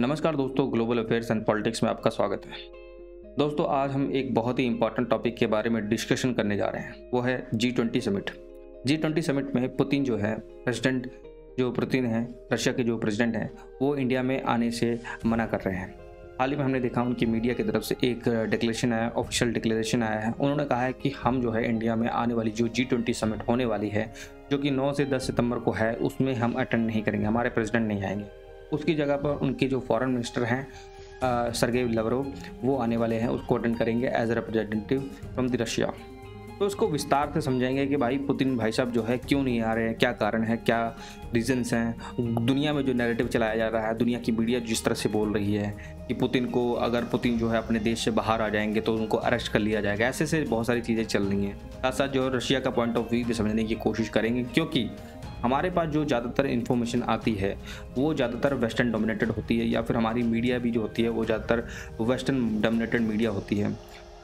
नमस्कार दोस्तों global affairs and politics में आपका स्वागत है। दोस्तों, आज हम एक बहुत ही इंपॉर्टेंट टॉपिक के बारे में डिस्कशन करने जा रहे हैं। वो है G twenty summit G twenty summit में पुतिन जो है प्रेसिडेंट जो पुतिन है रशिया के जो प्रेसिडेंट हैं, वो इंडिया में आने से मना कर रहे हैं। हाल ही में हमने देखा उनकी मीडिया की तरफ़ से एक डिक्लेरेशन आया ऑफिशियल डिक्लेरेशन आया है। उन्होंने कहा है कि हम जो है इंडिया में आने वाली जो जी ट्वेंटी समिट होने वाली है, जो कि 9 से 10 सितंबर को है, उसमें हम अटेंड नहीं करेंगे, हमारे प्रेसिडेंट नहीं आएँगे। उसकी जगह पर उनके जो फॉरेन मिनिस्टर हैं सरगे लवरोव वो आने वाले हैं, उसको अटेंड करेंगे as a representative from the Russia तो इसको विस्तार से समझेंगे कि भाई, पुतिन भाई साहब जो है, क्यों नहीं आ रहे हैं, क्या कारण है, क्या रीजंस हैं? दुनिया में जो नैरेटिव चलाया जा रहा है, दुनिया की मीडिया जिस तरह से बोल रही है कि पुतिन को, अगर पुतिन जो है अपने देश से बाहर आ जाएँगे तो उनको अरेस्ट कर लिया जाएगा। ऐसे से बहुत सारी चीज़ें चल रही हैं। साथ साथ जो रशिया का पॉइंट ऑफ़ व्यू भी समझने की कोशिश करेंगे, क्योंकि हमारे पास जो ज़्यादातर इन्फॉर्मेशन आती है, वो ज़्यादातर वेस्टर्न डोमिनेटेड होती है या फिर हमारी मीडिया भी जो होती है, वो ज़्यादातर वेस्टर्न डोमिनेटेड मीडिया होती है।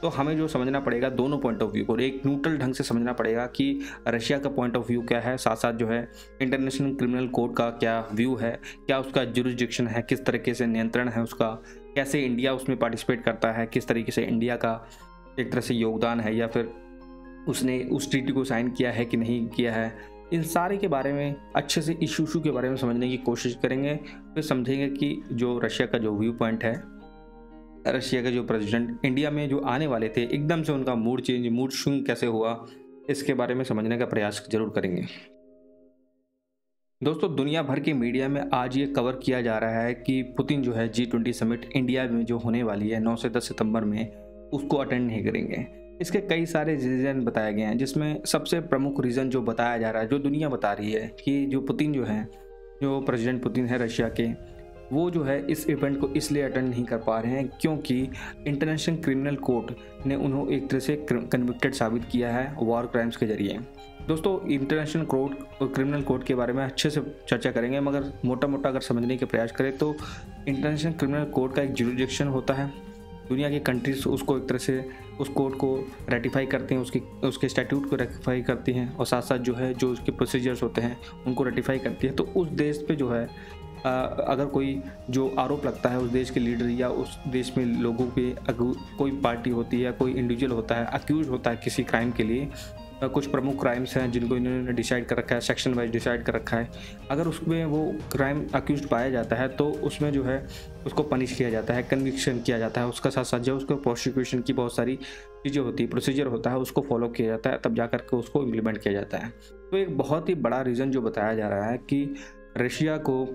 तो हमें जो समझना पड़ेगा दोनों पॉइंट ऑफ़ व्यू को एक न्यूट्रल ढंग से समझना पड़ेगा कि रशिया का पॉइंट ऑफ़ व्यू क्या है साथ साथ जो है इंटरनेशनल क्रिमिनल कोर्ट का क्या व्यू है, क्या उसका जुरिस्डिक्शन है, किस तरीके से नियंत्रण है उसका, कैसे इंडिया उसमें पार्टिसिपेट करता है, किस तरीके से इंडिया का एक तरह से योगदान है या फिर उसने उस ट्रीटी को साइन किया है कि नहीं किया है। इन सारे के बारे में, अच्छे से इशू इशू के बारे में समझने की कोशिश करेंगे। फिर समझेंगे कि जो रशिया का जो व्यू पॉइंट है, रशिया के जो प्रेसिडेंट इंडिया में जो आने वाले थे, एकदम से उनका मूड चेंज मूड स्विंग कैसे हुआ, इसके बारे में समझने का प्रयास ज़रूर करेंगे। दोस्तों, दुनिया भर के मीडिया में आज ये कवर किया जा रहा है कि पुतिन जो है जी ट्वेंटी समिट इंडिया में जो होने वाली है 9 से 10 सितंबर में, उसको अटेंड नहीं करेंगे। इसके कई सारे रीज़न बताए गए हैं, जिसमें सबसे प्रमुख रीज़न जो बताया जा रहा है, जो दुनिया बता रही है, कि जो पुतिन जो है, जो प्रेसिडेंट पुतिन है रशिया के, वो जो है इस इवेंट को इसलिए अटेंड नहीं कर पा रहे हैं क्योंकि इंटरनेशनल क्रिमिनल कोर्ट ने उन्होंने एक तरह से कन्विक्टेड साबित किया है वॉर क्राइम्स के ज़रिए। दोस्तों इंटरनेशनल कोर्ट और क्रिमिनल कोर्ट के बारे में अच्छे से चर्चा करेंगे, मगर मोटा मोटा अगर समझने के प्रयास करें तो इंटरनेशनल क्रिमिनल कोर्ट का एक जुरिडिक्शन होता है। दुनिया की कंट्रीज़ उसको एक तरह से, उस कोड को रेटिफाई करते हैं, उसकी, उसके स्टैट्यूट को रेटिफाई करती हैं और साथ साथ जो है, जो उसके प्रोसीजर्स होते हैं, उनको रेटिफाई करती है। तो उस देश पे जो है अगर कोई जो आरोप लगता है उस देश के लीडर या उस देश में लोगों के कोई पार्टी होती है कोई इंडिविजुअल होता है, अक्यूज होता है किसी क्राइम के लिए कुछ प्रमुख क्राइम्स हैं जिनको इन्होंने डिसाइड कर रखा है सेक्शन वाइज डिसाइड कर रखा है। अगर उसमें वो क्राइम अक्यूज पाया जाता है तो उसमें जो है, उसको पनिश किया जाता है कन्विक्शन किया जाता है, उसका साथ साथ जो उसको प्रोसिक्यूशन की बहुत सारी चीज़ें होती है प्रोसीजर होता है, उसको फॉलो किया जाता है, तब जा कर के उसको इम्प्लीमेंट किया जाता है। तो एक बहुत ही बड़ा रीज़न जो बताया जा रहा है कि रशिया को,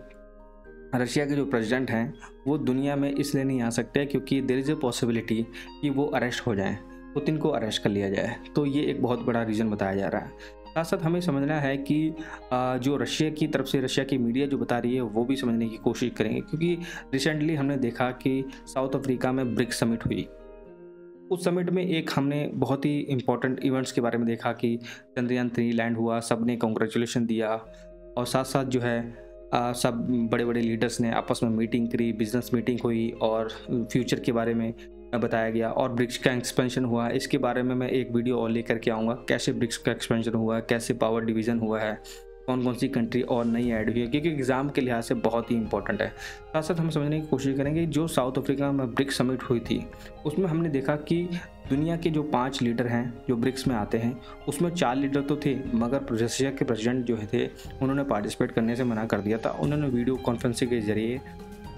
रशिया के जो प्रेसिडेंट हैं, वो दुनिया में इसलिए नहीं आ सकते क्योंकि देर इज़ ए पॉसिबिलिटी कि वो अरेस्ट हो जाएँ। पुतिन को अरेस्ट कर लिया जाए। तो ये एक बहुत बड़ा रीज़न बताया जा रहा है। साथ साथ हमें समझना है कि जो रशिया की तरफ़ से रशिया की मीडिया जो बता रही है वो भी समझने की कोशिश करेंगे। क्योंकि रिसेंटली हमने देखा कि साउथ अफ्रीका में ब्रिक्स समिट हुई। उस समिट में एक हमने बहुत ही इंपॉर्टेंट इवेंट्स के बारे में देखा कि चंद्रयान थ्री लैंड हुआ सबने कॉन्ग्रेचुलेशन दिया। और साथ साथ जो है आ, सब बड़े बड़े लीडर्स ने आपस में मीटिंग करी बिज़नेस मीटिंग हुई और फ्यूचर के बारे में बताया गया और ब्रिक्स का एक्सपेंशन हुआ है। इसके बारे में मैं एक वीडियो और लेकर के आऊँगा। कैसे ब्रिक्स का एक्सपेंशन हुआ है, कैसे पावर डिवीज़न हुआ है कौन कौन सी कंट्री और नई ऐड हुई है, क्योंकि एग्ज़ाम के लिहाज से बहुत ही इंपॉर्टेंट है। साथ साथ हम समझने की कोशिश करेंगे, जो साउथ अफ्रीका में ब्रिक्स समिट हुई थी, उसमें हमने देखा कि दुनिया के जो पाँच लीडर हैं, जो ब्रिक्स में आते हैं, उसमें चार लीडर तो थे, मगर रशिया के प्रेसिडेंट जो थे, उन्होंने पार्टिसिपेट करने से मना कर दिया था। उन्होंने वीडियो कॉन्फ्रेंसिंग के ज़रिए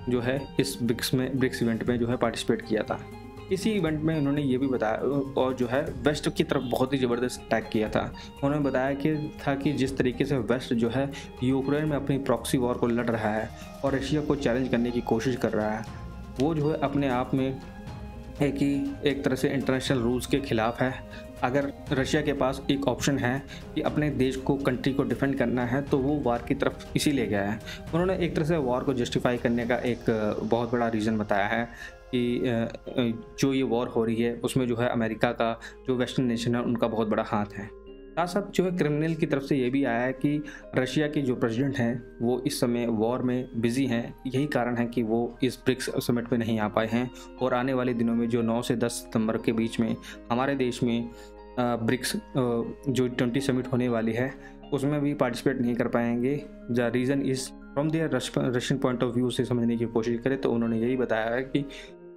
जो है, इस ब्रिक्स में, ब्रिक्स इवेंट में जो है पार्टिसिपेट किया था। इसी इवेंट में उन्होंने ये भी बताया और जो है वेस्ट की तरफ़ बहुत ही ज़बरदस्त अटैक किया था। उन्होंने बताया कि, था कि जिस तरीके से वेस्ट जो है यूक्रेन में अपनी प्रॉक्सी वॉर को लड़ रहा है और रशिया को चैलेंज करने की कोशिश कर रहा है। वो जो है, अपने आप में एक ही एक तरह से इंटरनेशनल रूल्स के ख़िलाफ़ है। अगर रशिया के पास एक ऑप्शन है कि अपने देश को कंट्री को डिफेंड करना है तो वो वार की तरफ़ इसी इसीलिए गया है। उन्होंने एक तरह से वार को जस्टिफाई करने का एक बहुत बड़ा रीज़न बताया है। कि जो ये वॉर हो रही है, उसमें जो है अमेरिका का जो वेस्टर्न नेशन है, उनका बहुत बड़ा हाथ है। साथ साथ जो है क्रिमिनल की तरफ़ से ये भी आया है कि रशिया के जो प्रेसिडेंट हैं, वो इस समय वॉर में बिज़ी हैं। यही कारण है कि वो इस ब्रिक्स समिट पे नहीं आ पाए हैं और आने वाले दिनों में जो 9 से 10 सितंबर के बीच में हमारे देश में ब्रिक्स जो ट्वेंटी समिट होने वाली है, उसमें भी पार्टिसिपेट नहीं कर पाएँगे। The reason is, from there Russian point of view से समझने की कोशिश करें तो उन्होंने यही बताया है कि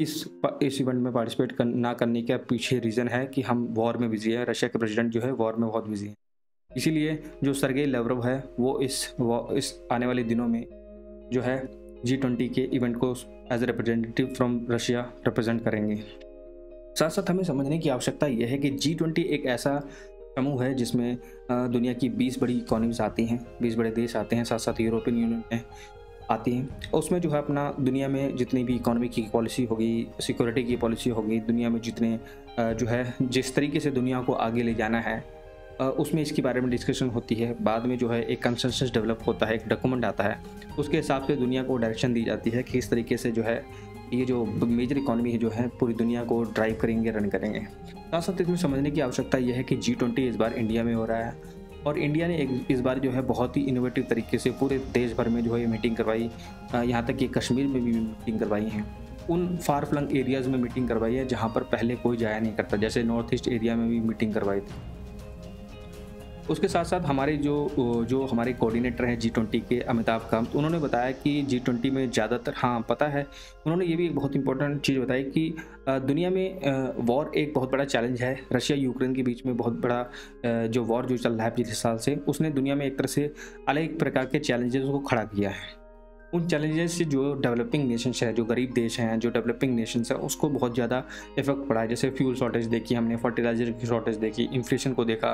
इस इस इवेंट में पार्टिसिपेट कर, ना करने का पीछे रीज़न है कि हम वॉर में बिज़ी है रशिया के प्रेसिडेंट जो है वॉर में बहुत बिज़ी है। इसीलिए जो सरगे लेवरव है वो इस वो इस आने वाले दिनों में जो है जी ट्वेंटी के इवेंट को as a representative from Russia represent करेंगे। साथ साथ हमें समझने की आवश्यकता यह है कि जी ट्वेंटी एक ऐसा समूह है जिसमें दुनिया की 20 बड़ी इकोनॉमीज आती हैं 20 बड़े देश आते हैं साथ साथ यूरोपियन यूनियन में आती हैं। और उसमें जो है अपना दुनिया में जितनी भी इकोनॉमी की पॉलिसी होगी सिक्योरिटी की पॉलिसी होगी, दुनिया में जितने जो है जिस तरीके से दुनिया को आगे ले जाना है उसमें इसके बारे में डिस्कशन होती है। बाद में जो है एक कंसेंसस डेवलप होता है, एक डॉक्यूमेंट आता है, उसके हिसाब से दुनिया को डायरेक्शन दी जाती है कि इस तरीके से जो है ये जो मेजर इकोनॉमी है जो है पूरी दुनिया को ड्राइव करेंगे रन करेंगे। साथ साथ इसमें समझने की आवश्यकता यह है कि जी ट्वेंटी इस बार इंडिया में हो रहा है। और इंडिया ने एक इस बार जो है बहुत ही इनोवेटिव तरीके से पूरे देश भर में जो है ये मीटिंग करवाई। यहाँ तक कि कश्मीर में भी मीटिंग करवाई है। उन फार फ्लंग एरियाज़ में मीटिंग करवाई है जहाँ पर पहले कोई जाया नहीं करता। जैसे नॉर्थ ईस्ट एरिया में भी मीटिंग करवाई थी। उसके साथ साथ हमारे जो जो हमारे कोऑर्डिनेटर हैं जी ट्वेंटी के अमिताभ कांत उन्होंने बताया कि जी ट्वेंटी में ज़्यादातर हाँ पता है, उन्होंने ये भी एक बहुत इंपॉर्टेंट चीज़ बताई कि दुनिया में वॉर एक बहुत बड़ा चैलेंज है। रशिया यूक्रेन के बीच में बहुत बड़ा जो वॉर जो चल रहा है पिछले साल से, उसने दुनिया में एक तरह से अलग प्रकार के चैलेंजेस को खड़ा किया है। उन चैलेंजेस से जो डेवलपिंग नेशंस हैं, जो गरीब देश हैं, जो डेवलपिंग नेशंस हैं, उसको बहुत ज़्यादा इफ़ेक्ट पड़ा है। जैसे फ्यूल शॉर्टेज देखी हमने फर्टिलाइज़र की शॉर्टेज देखी इन्फ्लेशन को देखा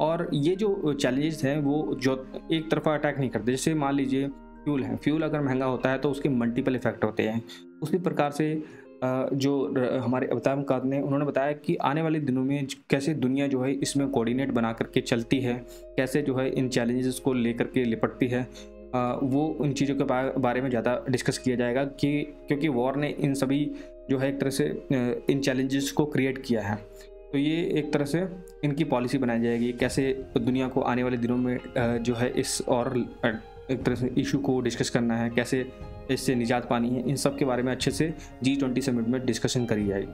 और ये जो चैलेंजेस हैं, वो जो एक तरफा अटैक नहीं करते। जैसे मान लीजिए फ्यूल है। फ्यूल अगर महँगा होता है तो उसके मल्टीपल इफ़ेक्ट होते हैं। उसी प्रकार से जो हमारे अवतार काद ने, उन्होंने बताया कि आने वाले दिनों में कैसे दुनिया जो है, इसमें कोऑर्डिनेट बना करके चलती है। कैसे जो है, इन चैलेंजेस को लेकर के लिपटती है। वो उन चीज़ों के बारे में ज़्यादा डिस्कस किया जाएगा कि, क्योंकि वॉर ने इन सभी जो है, एक तरह से इन चैलेंजेस को क्रिएट किया है। तो ये एक तरह से इनकी पॉलिसी बनाई जाएगी, कैसे दुनिया को आने वाले दिनों में जो है इस और एक तरह से इशू को डिस्कस करना है, कैसे इससे निजात पानी है, इन सब के बारे में अच्छे से जी ट्वेंटी समिट में डिस्कशन करी जाएगी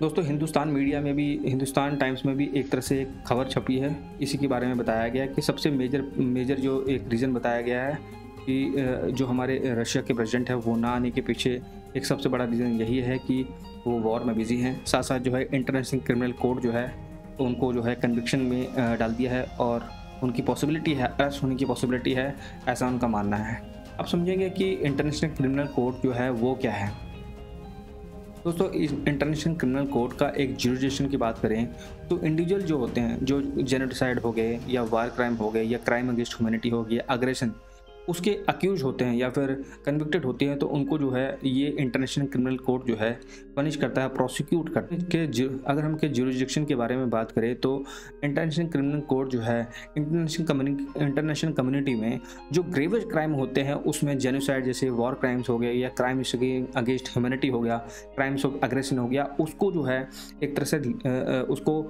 दोस्तों, हिंदुस्तान मीडिया में भी, हिंदुस्तान टाइम्स में भी एक तरह से एक खबर छपी है। इसी के बारे में बताया गया है कि सबसे मेजर मेजर जो एक रीज़न बताया गया है कि जो हमारे रशिया के प्रेसिडेंट है, वो ना आने के पीछे एक सबसे बड़ा रीज़न यही है कि वो वॉर में बिज़ी हैं। साथ साथ जो है इंटरनेशनल क्रिमिनल कोर्ट जो है, उनको जो है कन्विक्शन में डाल दिया है और उनकी पॉसिबिलिटी है अरेस्ट होने की पॉसिबिलिटी है, ऐसा उनका मानना है। अब समझेंगे कि इंटरनेशनल क्रिमिनल कोर्ट जो है, वो क्या है? दोस्तों, इस इंटरनेशनल क्रिमिनल कोर्ट का एक जुरिजेशन की बात करें तो इंडिविजुअल जो होते हैं, जो जेनोसाइड हो गए या वार क्राइम हो गए या क्राइम अगेंस्ट ह्यूमैनिटी हो गई अग्रेशन उसके अक्यूज होते हैं या फिर कन्विक्टेड होते हैं तो उनको जो है ये इंटरनेशनल क्रिमिनल कोर्ट जो है पनिश करता है प्रोसिक्यूट करता है। के अगर हम के जुरिस्डिक्शन के बारे में बात करें तो इंटरनेशनल क्रिमिनल कोर्ट जो है इंटरनेशनल कम्युनिटी इंटरनेशनल कम्युनिटी में जो ग्रेवेज क्राइम होते हैं, उसमें जेनोसाइड जैसे वॉर क्राइम्स हो गए या क्राइम अगेंस्ट ह्यूमैनिटी हो गया क्राइम्स ऑफ़ अग्रेशन हो गया, उसको जो है एक तरह से उसको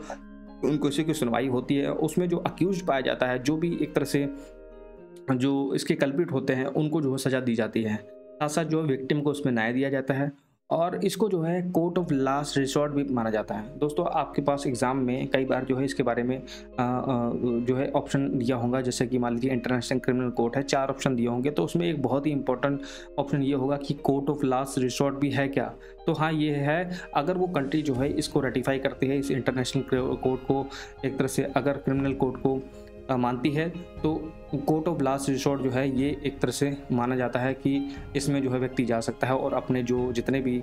उनको इसी की सुनवाई होती है, उसमें जो अक्यूज पाया जाता है, जो भी एक तरह से जो इसके कल्पिट होते हैं उनको जो है सज़ा दी जाती है। साथ साथ जो है विक्टिम को उसमें न्याय दिया जाता है और इसको जो है कोर्ट ऑफ़ लास्ट रिसोर्ट भी माना जाता है। दोस्तों आपके पास एग्ज़ाम में कई बार जो है इसके बारे में आ, आ, जो है ऑप्शन दिया होगा। जैसे कि मान लीजिए इंटरनेशनल क्रिमिनल कोर्ट है चार ऑप्शन दिए होंगे तो उसमें एक बहुत ही इंपॉर्टेंट ऑप्शन ये होगा कि कोर्ट ऑफ़ लास्ट रिसोर्ट भी है क्या? तो हाँ ये है अगर वो कंट्री जो है इसको रेटिफाई करती है इस इंटरनेशनल कोर्ट को एक तरह से अगर क्रिमिनल कोर्ट को मानती है। तो कोर्ट ऑफ़ लास्ट रिसोर्ट जो है, ये एक तरह से माना जाता है कि इसमें जो है व्यक्ति जा सकता है और अपने जो जितने भी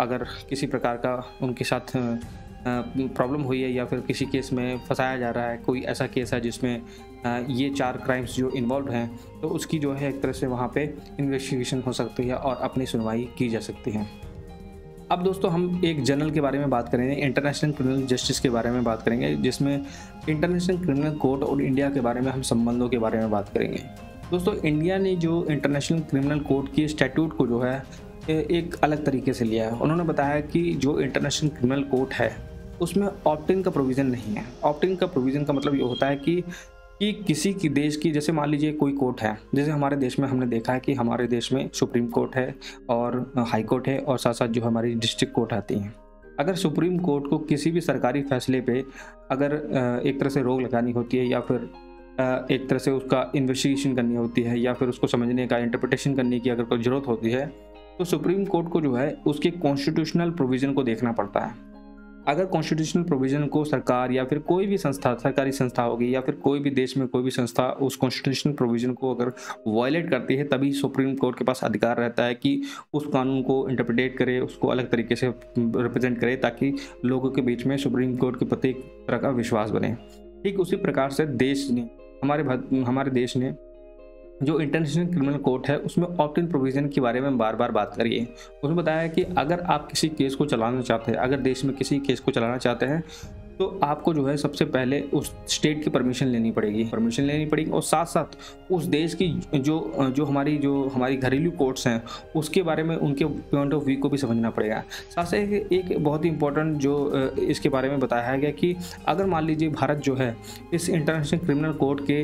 अगर किसी प्रकार का उनके साथ प्रॉब्लम हुई है या फिर किसी केस में फंसाया जा रहा है, कोई ऐसा केस है जिसमें ये चार क्राइम्स जो इन्वॉल्व हैं तो उसकी जो है एक तरह से वहाँ पे इन्वेस्टिगेशन हो सकती है और अपनी सुनवाई की जा सकती है। अब दोस्तों हम एक जनरल के बारे में बात करेंगे इंटरनेशनल क्रिमिनल जस्टिस के बारे में बात करेंगे, जिसमें इंटरनेशनल क्रिमिनल कोर्ट और इंडिया के बारे में हम संबंधों के बारे में बात करेंगे। दोस्तों इंडिया ने जो इंटरनेशनल क्रिमिनल कोर्ट की स्टैट्यूट को जो है एक अलग तरीके से लिया है। उन्होंने बताया कि जो इंटरनेशनल क्रिमिनल कोर्ट है, उसमें ऑप्टिन का प्रोविज़न नहीं है। ऑप्टिन का प्रोविज़न का मतलब ये होता है कि कि किसी की देश की, जैसे मान लीजिए कोई कोर्ट है, जैसे हमारे देश में हमने देखा है कि हमारे देश में सुप्रीम कोर्ट है और हाई कोर्ट है और साथ साथ जो हमारी डिस्ट्रिक्ट कोर्ट आती हैं। अगर सुप्रीम कोर्ट को किसी भी सरकारी फैसले पे अगर एक तरह से रोक लगानी होती है या फिर एक तरह से उसका इन्वेस्टिगेशन करनी होती है या फिर उसको समझने का इंटरप्रिटेशन करने की अगर कोई ज़रूरत होती है तो सुप्रीम कोर्ट को जो है उसके कॉन्स्टिट्यूशनल प्रोविज़न को देखना पड़ता है। अगर कॉन्स्टिट्यूशनल प्रोविज़न को सरकार या फिर कोई भी संस्था, सरकारी संस्था होगी या फिर कोई भी देश में कोई भी संस्था उस कॉन्स्टिट्यूशनल प्रोविज़न को अगर वायलेट करती है, तभी सुप्रीम कोर्ट के पास अधिकार रहता है कि उस कानून को इंटरप्रिटेट करे, उसको अलग तरीके से रिप्रेजेंट करे, ताकि लोगों के बीच में सुप्रीम कोर्ट के प्रति तरह का विश्वास बने। ठीक उसी प्रकार से देश ने, हमारे हमारे देश ने जो इंटरनेशनल क्रिमिनल कोर्ट है, उसमें ऑप्ट इन प्रोविज़न के बारे में बार बार बात करिए। उसमें बताया है कि अगर आप किसी केस को चलाना चाहते हैं, अगर देश में किसी केस को चलाना चाहते हैं तो आपको जो है सबसे पहले उस स्टेट की परमिशन लेनी पड़ेगी। परमिशन लेनी पड़ेगी और साथ साथ उस देश की जो जो हमारी जो हमारी घरेलू कोर्ट्स हैं, उसके बारे में उनके पॉइंट ऑफ़ व्यू को भी समझना पड़ेगा। साथ से एक बहुत ही इंपॉर्टेंट जो इसके बारे में बताया गया कि अगर मान लीजिए भारत जो है इस इंटरनेशनल क्रिमिनल कोर्ट के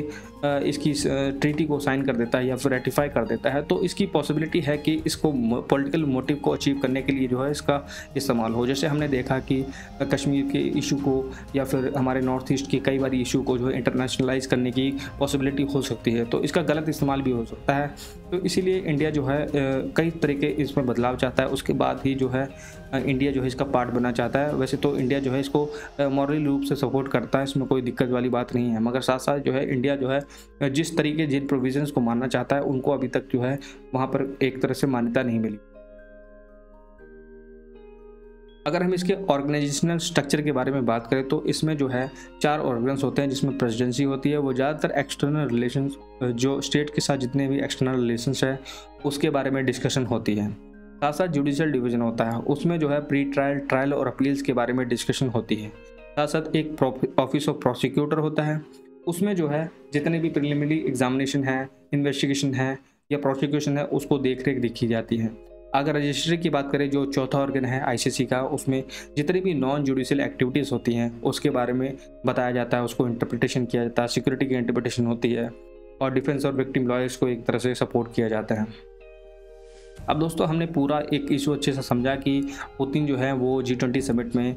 इसकी ट्रीटी को साइन कर देता है या फिर रेटिफाई कर देता है तो इसकी पॉसिबिलिटी है कि इसको पॉलिटिकल मोटिव को अचीव करने के लिए जो है इसका इस्तेमाल हो। जैसे हमने देखा कि कश्मीर के इशू को या फिर हमारे नॉर्थ ईस्ट के कई बार इशू को जो है इंटरनेशनलाइज करने की पॉसिबिलिटी हो सकती है। तो इसका गलत इस्तेमाल भी हो सकता है। तो इसीलिए इंडिया जो है कई तरीके इसमें बदलाव चाहता है। उसके बाद ही जो है इंडिया जो है इसका पार्ट बनना चाहता है। वैसे तो इंडिया जो है इसको मॉरली रूप से सपोर्ट करता है। इसमें कोई दिक्कत वाली बात नहीं है। मगर साथ साथ जो है इंडिया जो है, जिस तरीके जिन प्रोविजंस को मानना चाहता है, उनको अभी तक जो है, वहाँ पर एक तरह से मान्यता नहीं मिली। अगर हम इसके ऑर्गेनाइजेशनल स्ट्रक्चर के बारे में बात करें तो इसमें जो है चार ऑर्गन्स होते हैं जिसमें प्रेसिडेंसी होती है। वो ज़्यादातर एक्सटर्नल रिलेशन जो स्टेट के साथ जितने भी एक्सटर्नल रिलेशंस है, उसके बारे में डिस्कशन होती है। साथ साथ जुडिशल डिवीज़न होता है। उसमें जो है प्री ट्रायल ट्रायल और अपील्स के बारे में डिस्कशन होती है। साथ साथ एक ऑफ़िस ऑफ़ प्रोसिक्यूटर होता है। उसमें जो है जितने भी प्रिलिमिनरी एग्जामिनेशन है इन्वेस्टिगेशन है या प्रोसिक्यूशन है, उसको देख रेख देखी जाती है। अगर रजिस्ट्री की बात करें, जो चौथा ऑर्गन है आईसीसी का, उसमें जितनी भी नॉन जुडिशियल एक्टिविटीज़ होती हैं, उसके बारे में बताया जाता है, उसको इंटरप्रिटेशन किया जाता है सिक्योरिटी की इंटरप्रिटेशन होती है, और डिफेंस और विक्टिम लॉयर्स को एक तरह से सपोर्ट किया जाता है। अब दोस्तों हमने पूरा एक इशू अच्छे से समझा कि पुतिन जो है वो जी ट्वेंटी समिट में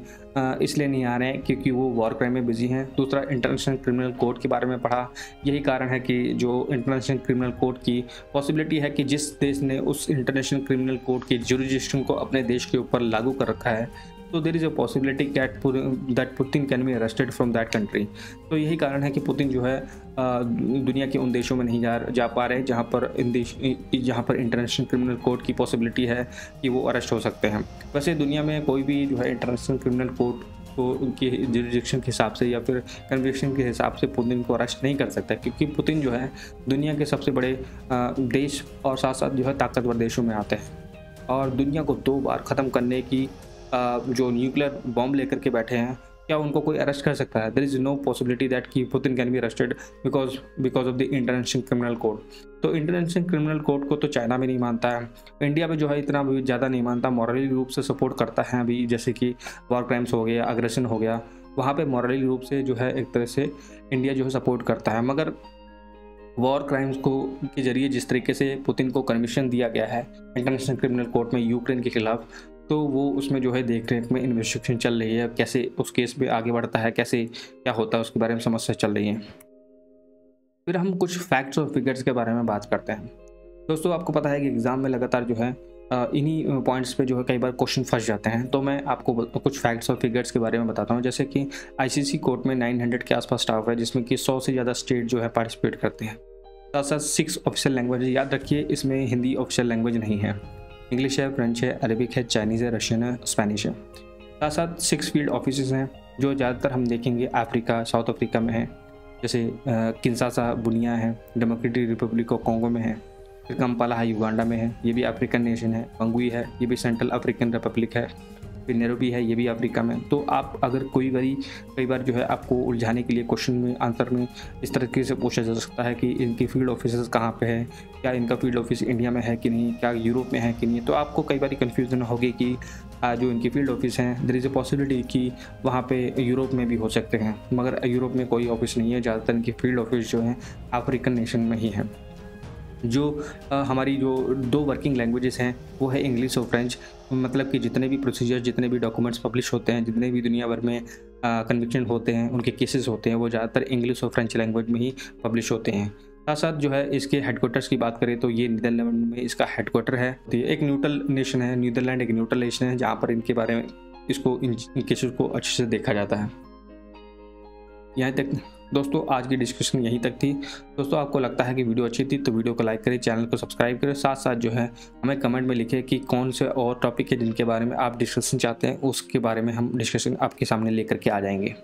इसलिए नहीं आ रहे हैं क्योंकि वो वॉर क्राइम में बिज़ी हैं। दूसरा इंटरनेशनल क्रिमिनल कोर्ट के बारे में पढ़ा। यही कारण है कि जो इंटरनेशनल क्रिमिनल कोर्ट की पॉसिबिलिटी है कि जिस देश ने उस इंटरनेशनल क्रिमिनल कोर्ट के जुरिजिस्ट्रेशन को अपने देश के ऊपर लागू कर रखा है तो there is a possibility cat that Putin can be arrested from that country तो यही कारण है कि पुतिन जो है दुनिया के उन देशों में नहीं जा जा पा रहे, जहाँ पर इन देश जहाँ पर इंटरनेशनल क्रिमिनल कोर्ट की पॉसिबिलिटी है कि वो अरेस्ट हो सकते हैं। वैसे दुनिया में कोई भी जो है इंटरनेशनल क्रिमिनल कोर्ट को, उनकी जुरिडिक्शन के हिसाब से या फिर कन्विक्शन के हिसाब से पुतिन को अरेस्ट नहीं कर सकता, क्योंकि पुतिन जो है, दुनिया के सबसे बड़े देश और साथ साथ जो है ताकतवर देशों में आते हैं। और दुनिया को दो बार ख़त्म करने की जो न्यूक्लियर बॉम्ब लेकर के बैठे हैं, क्या उनको कोई अरेस्ट कर सकता है? There is no possibility that की Putin can be arrested because because of the international criminal code तो इंटरनेशनल क्रिमिनल कोड को तो चाइना भी नहीं मानता है। इंडिया भी जो है इतना भी ज़्यादा नहीं मानता। मॉरली रूप से सपोर्ट करता है अभी, जैसे कि वॉर क्राइम्स हो गया अग्रेशन हो गया। वहाँ पे मॉरली रूप से जो है एक तरह से इंडिया जो है सपोर्ट करता है। मगर वॉर क्राइम्स को, के ज़रिए जिस तरीके से पुतिन को कमीशन दिया गया है इंटरनेशनल क्रिमिनल कोर्ट में यूक्रेन के खिलाफ तो वो उसमें जो है देख रेख में इन्वेस्टिगेशन चल रही है, कैसे उस केस में आगे बढ़ता है, कैसे, क्या होता है, उसके बारे में समस्या चल रही है। फिर हम कुछ फैक्ट्स और फिगर्स के बारे में बात करते हैं। दोस्तों, आपको पता है कि एग्ज़ाम में लगातार जो है इन्हीं पॉइंट्स पे जो है कई बार क्वेश्चन फंस जाते हैं। तो मैं आपको कुछ फैक्ट्स और फिगर्स के बारे में बताता हूँ। जैसे कि आईसीसी कोर्ट में 900 के आसपास स्टाफ है, जिसमें कि 100 से ज़्यादा स्टेट जो है पार्टिसिपेट करते हैं। साथ साथ सिक्स ऑफिशियल लैंग्वेज याद रखिए, इसमें हिंदी ऑफिशियल लैंग्वेज नहीं है। इंग्लिश है फ्रेंच है अरबिक है चाइनीज़ है रशियन है स्पेनिश है। साथ साथ सिक्स फ़ील्ड ऑफ़िस हैं, जो ज़्यादातर हम देखेंगे अफ्रीका साउथ अफ्रीका में है। जैसे किन्सासा बुनिया है डेमोक्रेटिक रिपब्लिक ऑफ़ कॉन्गो में है, फिर कम्पाला है युगांडा में है, ये भी अफ्रीकन नेशन है बंगुई है, ये भी सेंट्रल अफ्रीकन रिपब्लिक है। फिर नेरोबी है, ये भी अफ्रीका में तो आप अगर कोई बारी कई बार जो है आपको उलझाने के लिए क्वेश्चन में आंसर में इस तरीके से पूछा जा सकता है कि इनकी फ़ील्ड ऑफ़िस कहाँ पे है, क्या इनका फ़ील्ड ऑफ़िस इंडिया में है कि नहीं, क्या यूरोप में है कि नहीं? तो आपको कई बार कन्फ्यूज़न होगी कि जो इनकी फ़ील्ड ऑफ़िस हैं दर इज़ अ पॉसिबिलिटी कि वहाँ पे यूरोप में भी हो सकते हैं। मगर यूरोप में कोई ऑफ़िस नहीं है, ज़्यादातर इनकी फ़ील्ड ऑफ़िस जो है अफ्रीकन नेशन में ही है। जो आ, हमारी जो दो वर्किंग लैंग्वेजेस हैं वो है इंग्लिश और फ्रेंच मतलब कि जितने भी प्रोसीजर जितने भी डॉक्यूमेंट्स पब्लिश होते हैं जितने भी दुनिया भर में कन्विक्शन होते हैं उनके केसेस होते हैं वो ज़्यादातर इंग्लिश और फ्रेंच लैंग्वेज में ही पब्लिश होते हैं। साथ साथ जो है इसके हेडक्वार्टर्स की बात करें तो ये नीदरलैंड में इसका हेडक्वार्टर है। तो ये एक न्यूट्रल नेशन है नीदरलैंड एक न्यूट्रल नेशन है जहाँ पर इनके बारे में इसको इन केसेस को अच्छे से देखा जाता है। यहाँ तक दोस्तों, आज की डिस्कशन यहीं तक थी। दोस्तों, आपको लगता है कि वीडियो अच्छी थी तो वीडियो को लाइक करें चैनल को सब्सक्राइब करें। साथ साथ जो है, हमें कमेंट में लिखें कि कौन से और टॉपिक है जिनके बारे में आप डिस्कशन चाहते हैं, उसके बारे में हम डिस्कशन आपके सामने लेकर के आ जाएँगे।